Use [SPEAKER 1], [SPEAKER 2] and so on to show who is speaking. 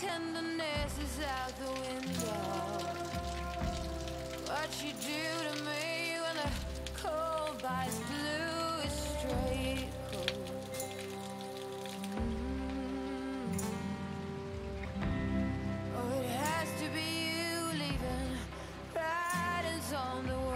[SPEAKER 1] tenderness is out the window. What you do to me when the cold bites blue is straight cold. Oh, it has to be you leaving Riding's on the